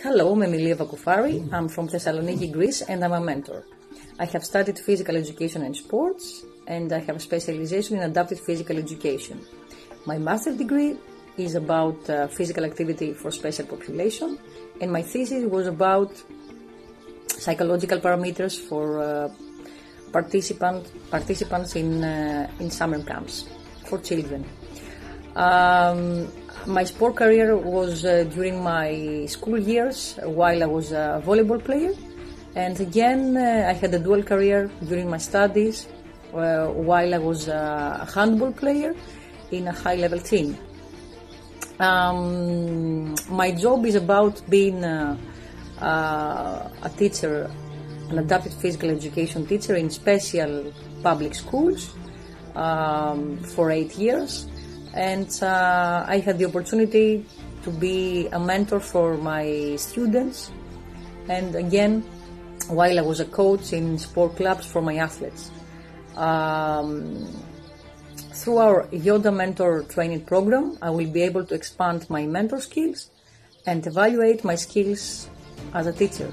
Hello, I'm Aimilia Vakoufari. I'm from Thessaloniki, Greece, and I'm a mentor. I have studied physical education and sports, and I have a specialization in adapted physical education. My master's degree is about uh, physical activity for special population, and my thesis was about psychological parameters for uh, participant, participants in, uh, in summer camps for children. Um, my sport career was uh, during my school years while I was a volleyball player. And again, uh, I had a dual career during my studies uh, while I was a handball player in a high level team. Um, my job is about being uh, uh, a teacher, an adapted physical education teacher in special public schools um, for eight years and uh, I had the opportunity to be a mentor for my students and again while I was a coach in sport clubs for my athletes. Um, through our Yoda Mentor training program, I will be able to expand my mentor skills and evaluate my skills as a teacher.